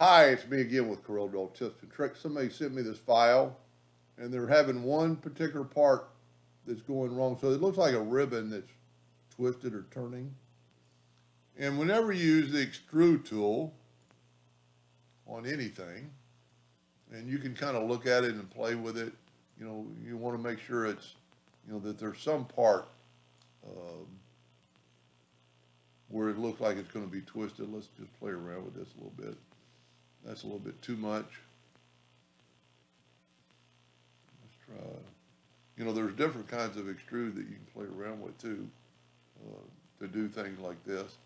Hi, it's me again with Corel Draw Tips and Tricks. Somebody sent me this file and they're having one particular part that's going wrong. So it looks like a ribbon that's twisted or turning. And whenever you use the extrude tool on anything, and you can kind of look at it and play with it, you know, you want to make sure it's, you know, that there's some part um, where it looks like it's going to be twisted. Let's just play around with this a little bit. That's a little bit too much. Let's try, you know, there's different kinds of extrude that you can play around with too, uh, to do things like this.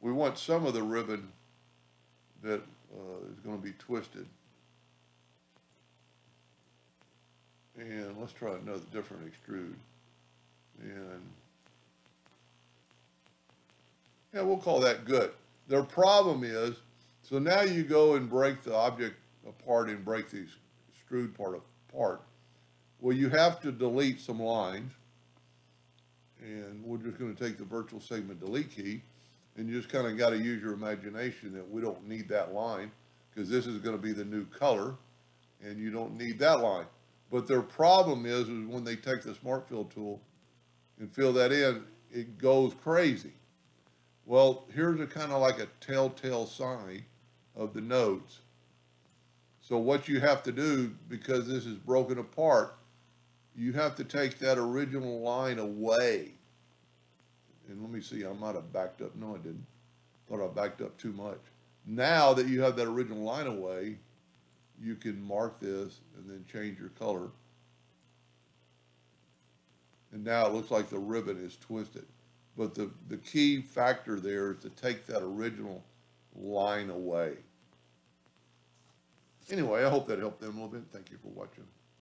We want some of the ribbon that uh, is going to be twisted. And let's try another different extrude. And yeah, we'll call that good. Their problem is, so now you go and break the object apart and break these extrude part apart. Well, you have to delete some lines. And we're just going to take the virtual segment delete key and you just kind of got to use your imagination that we don't need that line because this is going to be the new color and you don't need that line. But their problem is, is when they take the smart fill tool and fill that in, it goes crazy. Well, here's a kind of like a telltale sign of the nodes. So what you have to do, because this is broken apart, you have to take that original line away. And let me see, I might have backed up. No, I didn't. Thought I backed up too much. Now that you have that original line away, you can mark this and then change your color. And now it looks like the ribbon is twisted. But the, the key factor there is to take that original line away. Anyway, I hope that helped them a little bit. Thank you for watching.